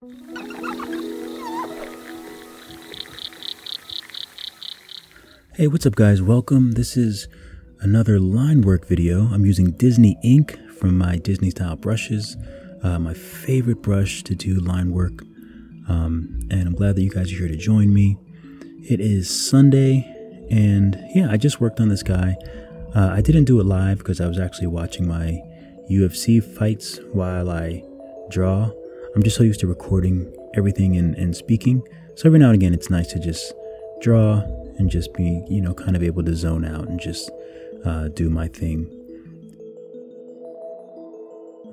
Hey, what's up guys? Welcome. This is another line work video. I'm using Disney ink from my Disney style brushes. Uh, my favorite brush to do line work. Um, and I'm glad that you guys are here to join me. It is Sunday and yeah, I just worked on this guy. Uh, I didn't do it live because I was actually watching my UFC fights while I draw. I'm just so used to recording everything and, and speaking. So every now and again, it's nice to just draw and just be, you know, kind of able to zone out and just uh, do my thing.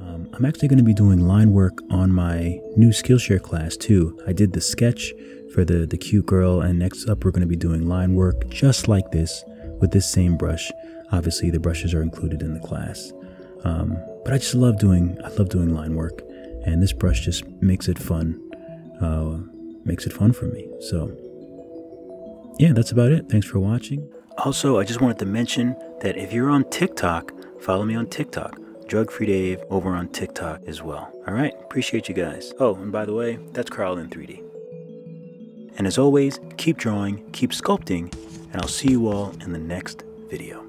Um, I'm actually going to be doing line work on my new Skillshare class too. I did the sketch for the, the cute girl, and next up we're going to be doing line work just like this with this same brush. Obviously, the brushes are included in the class. Um, but I just love doing I love doing line work, and this brush just makes it fun. Uh, makes it fun for me. So yeah, that's about it. Thanks for watching. Also, I just wanted to mention that if you're on TikTok, follow me on TikTok. Drug Free Dave over on TikTok as well. All right, appreciate you guys. Oh, and by the way, that's Carl in 3D. And as always, keep drawing, keep sculpting, and I'll see you all in the next video.